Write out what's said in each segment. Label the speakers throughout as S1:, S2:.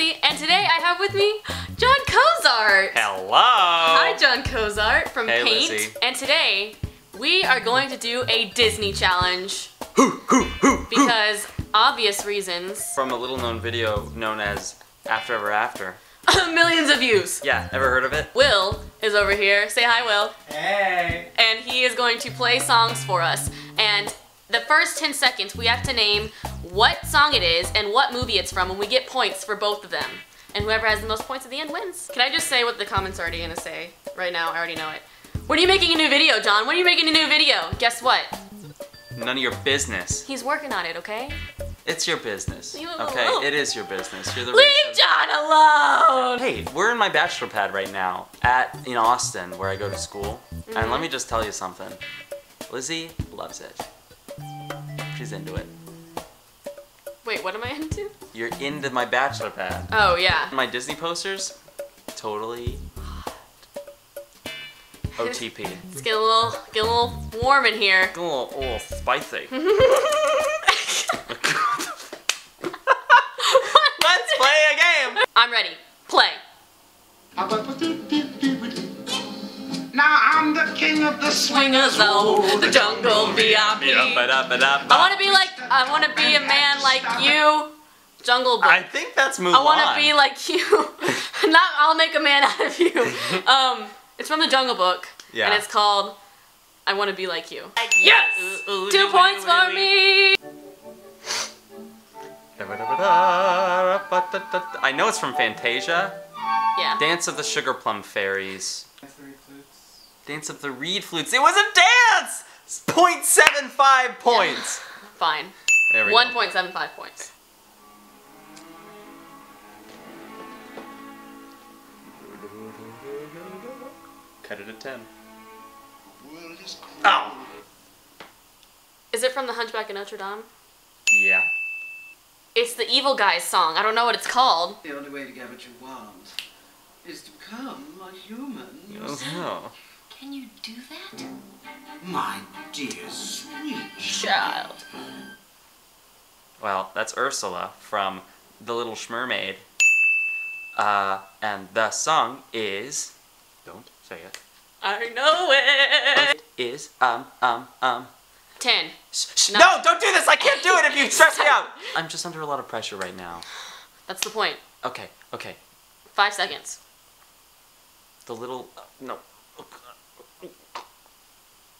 S1: Lizzy, and today I have with me Jon Cozart.
S2: Hello.
S1: Hi, Jon Cozart from
S2: Hey,
S1: Paint.
S2: Lizzy.
S1: And today we are going to do a Disney challenge Hoo, hoo, hoo, because obvious reasons.
S2: From a little known video known as After Ever After.
S1: Millions of views.
S2: Yeah, ever heard of it?
S1: Will is over here. Say hi, Will.
S2: Hey.
S1: and he is going to play songs for us. And the first 10 seconds, we have to name what song it is and what movie it's from, and we get points for both of them. And whoever has the most points at the end wins. Can I just say what the comments are already gonna say right now? I already know it. When are you making a new video, Jon? When are you making a new video? Guess what?
S2: None of your business.
S1: He's working on it, okay?
S2: It's your business.
S1: Leave him
S2: Okay,
S1: alone.
S2: it is your business. You're the
S1: Leave
S2: reason.
S1: Jon alone!
S2: Hey, we're in my bachelor pad right now at in Austin where I go to school. And
S1: Mm-hmm.
S2: let me just tell you something. Lizzie loves it. She's into it.
S1: Wait, what am I into?
S2: You're into my bachelor pad.
S1: Oh, yeah.
S2: My Disney posters, totally hot. OTP.
S1: Let's get a little, get a little warm in here.
S2: Get A little, a little spicy. Let's play a game.
S1: I'm ready. Play.
S3: Now I'm the king of the
S1: Swingers zone, the jungle VIP. I want to be like, I want to be a man like you. Jungle Book.
S2: I
S1: I,
S2: think that's Mulan.
S1: I want to be like you. Not, I'll make a man out of you. Um, it's from the Jungle Book,
S2: Yeah.
S1: and it's called I Want to Be Like You.
S2: Yes.
S1: Two points for me.
S2: I know it's from Fantasia.
S1: Yeah.
S2: Dance of the Sugar Plum Fairies. Dance of the Reed Flutes. It was a dance! 0.75 points.
S1: Fine.
S2: There we go.
S1: 1.75 points.
S2: Cut it at 10.
S3: world is
S2: Oh!
S1: Is it from The Hunchback of Notre Dame?
S2: Yeah.
S1: It's the Evil Guy's song. I don't know what it's called.
S4: The only way to get what you want is to become a human.
S2: Oh.
S1: Can you do that?
S3: my dear sweet
S1: Child.
S2: Well, that's Ursula from The Little Schmermaid. Uh, and the song is. Don't say it.
S1: I know it.
S2: Is um um um.
S1: 10.
S2: Sh- sh-
S1: No.
S2: no, don't do this. I can't do it if you stress me out. I'm just under a lot of pressure right now.
S1: That's the point.
S2: Okay, okay.
S1: Five seconds.
S2: The little uh, no.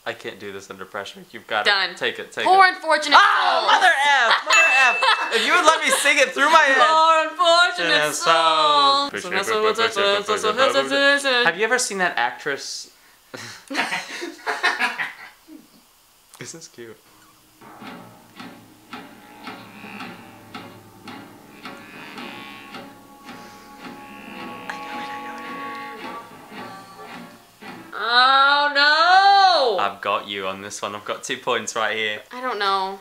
S2: I can't do this under pressure. You've got
S1: Done.
S2: to take it. Take
S1: Poor
S2: it.
S1: unfortunate
S2: Ah,
S1: souls.
S2: mother F, mother F. If you would let me sing it through my head.
S1: Poor unfortunate souls.
S2: Have you ever seen that actress? this is cute. I've got you on this one. I've got two points right here.
S1: I don't know.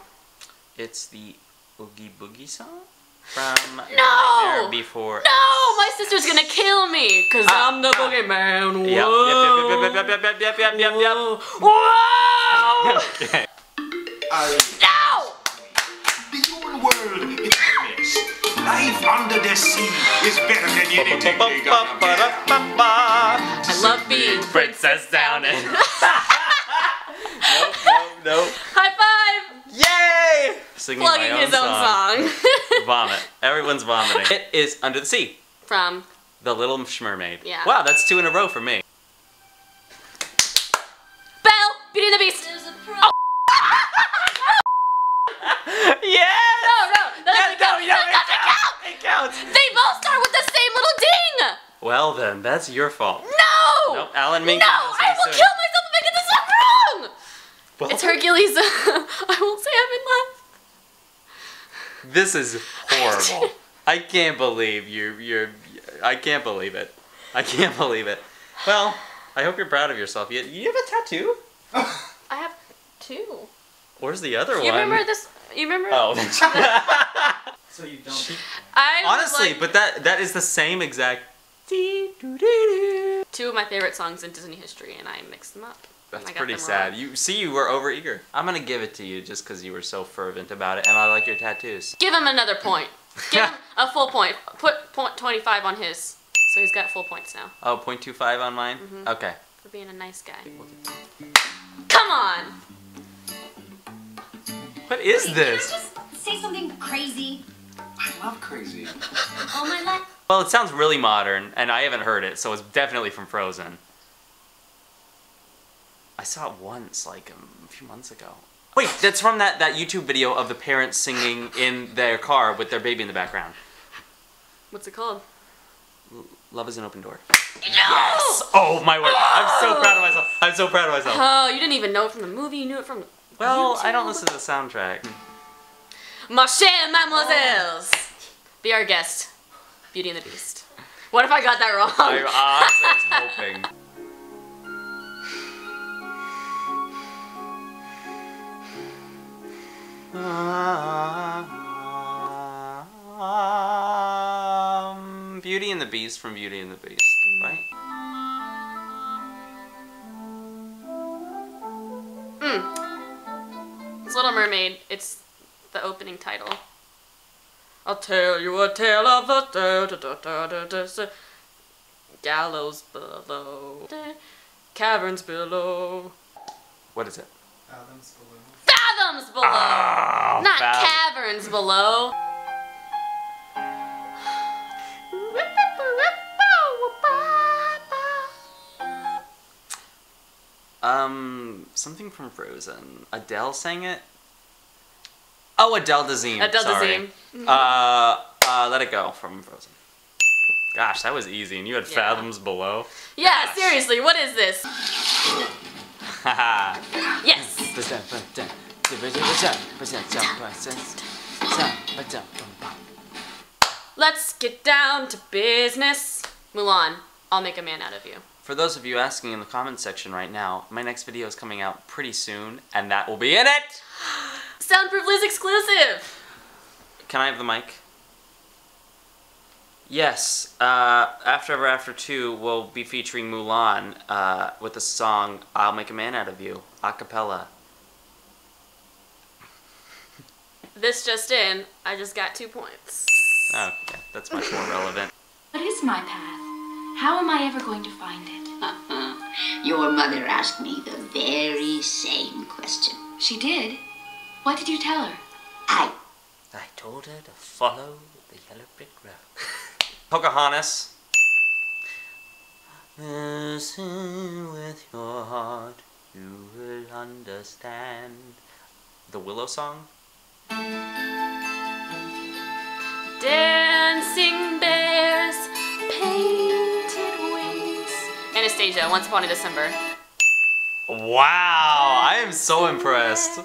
S2: It's the Oogie Boogie song? From
S1: no!
S2: Before
S1: no! My sister's gonna kill me! Cause
S2: ah,
S1: I'm the
S2: ah.
S1: boogeyman! Whoa!
S2: Yep, yep, yep, yep, yep, yep, yep, yep, Whoa!
S1: Whoa.
S2: okay.
S1: No!
S3: The old world is Life under the sea is better than anything.
S1: I love being
S2: Princess Down in. nope, nope, nope.
S1: High five!
S2: Yay! Singing
S1: Plugging
S2: my own
S1: his own song.
S2: Vomit. Everyone's vomiting. It is Under the Sea.
S1: From
S2: The Little Mermaid.
S1: Yeah.
S2: Wow, that's two in a row for me.
S1: Belle! Beauty and the Beast! Oh!
S2: yes!
S1: No, no! That
S2: Yes,
S1: doesn't count!
S2: no,
S1: That
S2: no,
S1: doesn't
S2: it
S1: count!
S2: It counts.
S1: They both start with the same little ding!
S2: Well then, that's your fault.
S1: No!
S2: Nope, Alan Menken
S1: No! I will
S2: doing.
S1: kill myself if I get this wrong!
S2: Well,
S1: It's Hercules. I won't say I'm in love.
S2: This is horrible. I can't believe you. You're. I can't believe it. I can't believe it. Well, I hope you're proud of yourself. You, you have a tattoo.
S1: I have two.
S2: Where's the other
S1: You
S2: one?
S1: You remember this? You remember?
S2: Oh.
S4: So you don't.
S1: I
S2: Honestly,
S1: like-
S2: but that that is the same exact.
S1: Two of my favorite songs in Disney history, and I mixed them up.
S2: That's pretty sad. You see, you were overeager. I'm gonna give it to you just because you were so fervent about it, and I like your tattoos.
S1: Give him another point. Give him a full point. Put point 25 on his. So he's got full points now
S2: Oh, point two five on mine?
S1: Mm-hmm.
S2: Okay.
S1: for being a nice guy. Come on!
S2: What is
S5: Can I
S2: this?
S5: just say something crazy?
S4: I love crazy.
S5: All my life.
S2: Well, it sounds really modern, and I haven't heard it, so it's definitely from Frozen. I saw it once, like um, a few months ago. Wait, that's from that, that YouTube video of the parents singing in their car with their baby in the background.
S1: What's it called?
S2: Love is an open door. Yes! Oh my word! I'm so proud of myself. I'm so proud of myself.
S1: Oh, you didn't even know it from the movie. You knew it from.
S2: Well, I don't listen to the soundtrack.
S1: Ma chère mademoiselles! Be our guest. Beauty and the Beast. What if I got that wrong?
S2: I honestly was hoping. Um, Beauty and the Beast from Beauty and the Beast, right?
S1: It's Little Mermaid. It's the opening title. I'll tell you a tale of the da, da, da, da, da, da, da, gallows below, da, caverns below,
S2: What is it?
S4: Fathoms below.
S1: fathoms below,
S2: Oh,
S1: not
S2: Fathom.
S1: caverns below.
S2: Um, something from Frozen. Adele sang it. Oh, Adele Dazeem.
S1: Adele. Dazeem.
S2: Uh, uh, Let It Go from Frozen. Gosh, that was easy, and you had
S1: Yeah.
S2: fathoms below.
S1: Yeah, seriously, what is this? Yes. Let's get down to business. Mulan, I'll make a man out of you.
S2: For those of you asking in the comments section right now, my next video is coming out pretty soon, and that will be in it.
S1: Soundproof Liz exclusive.
S2: Can I have the mic? Yes, uh, After Ever After 2 will be featuring Mulan uh, with the song I'll Make a Man Out of You, a cappella.
S1: This just in, I just got two points.
S2: Oh, yeah, that's much more relevant.
S5: What is my path? How am I ever going to find it?
S6: Your mother asked me the very same question.
S5: She did. What did you tell her?
S6: I
S2: I told her to follow the yellow brick road. Pocahontas. Listen with your heart, you will understand. The Willow song?
S1: Dancing bears, painted wings. Anastasia, uh, Once Upon a December.
S2: Wow, I am so impressed.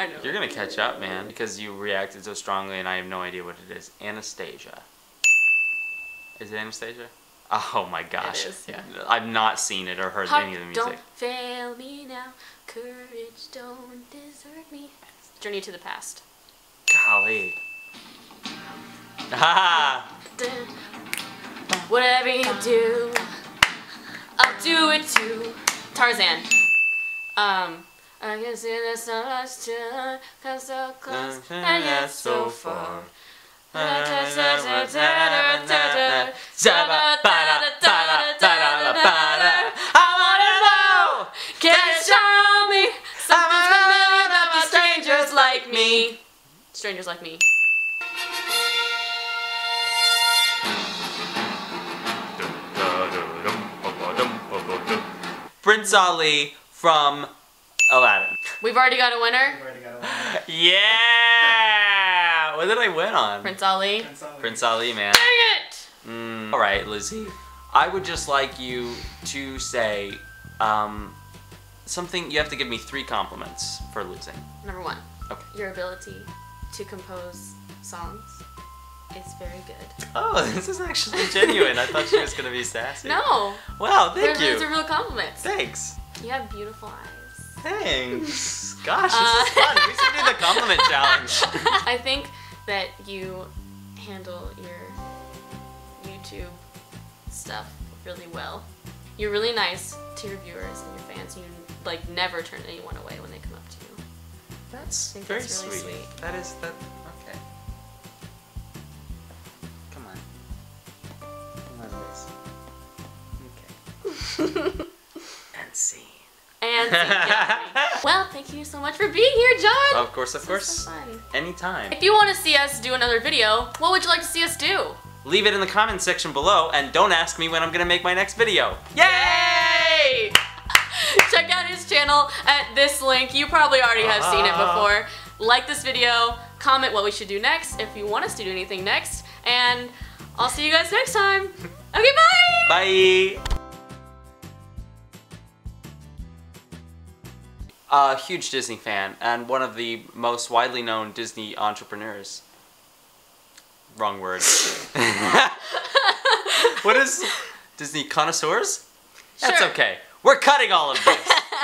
S1: I know.
S2: You're gonna catch up, man, because you reacted so strongly and I have no idea what it is. Anastasia. Is it Anastasia? Oh my gosh.
S1: is, yeah.
S2: I've not seen it or heard
S1: Heart,
S2: any of the music.
S1: don't fail me now. Courage, don't desert me. Journey to the past.
S2: Golly. Ha!
S1: Whatever you do, I'll do it too. Tarzan. Um, I can see the sunrise too, come so close and yet so far.
S2: I wanna know!
S1: Can you show me something familiar about the strangers like me? Strangers like me.
S2: Prince Ali from Aladdin.
S1: We've already got a winner.
S4: I've already got one.
S2: Yeah! What did I win on?
S1: Prince Ali.
S4: Prince Ali.
S2: Prince Ali, man.
S1: Dang it!
S2: Mm, all right, Lizzy. I would just like you to say um, something. You have to give me three compliments for losing.
S1: Number one,
S2: Okay.
S1: your ability to compose songs is very good.
S2: Oh, this is actually genuine. I thought she was gonna be sassy.
S1: No,
S2: Wow, thank
S1: those
S2: you.
S1: are real compliments.
S2: Thanks.
S1: You have beautiful eyes.
S2: Thanks. Gosh, this
S1: Uh,
S2: is fun. We should do the compliment challenge.
S1: I think that you handle your YouTube stuff really well. You're really nice to your viewers and your fans. You like never turn anyone away when they come up to you.
S2: That's very
S1: that's really
S2: sweet.
S1: sweet.
S2: That is that. Okay. Come on. Come on, Liz. Okay. and scene.
S1: And yeah. well, thank you so much for being here, Jon.
S2: Of course, of
S1: This
S2: course.
S1: so fun.
S2: Anytime.
S1: If you want to see us do another video, what would you like to see us do?
S2: Leave it in the comments section below, and don't ask me when I'm gonna make my next video. Yay!
S1: Check out his channel at this link. You probably already have seen it
S2: Ah.
S1: before. Like this video, comment what we should do next if you want us to do anything next, and I'll see you guys next time. Okay, bye!
S2: Bye. A huge Disney fan and one of the most widely known Disney entrepreneurs. Wrong word. what is Disney connoisseurs? That's
S1: Sure.
S2: okay. We're cutting all of this.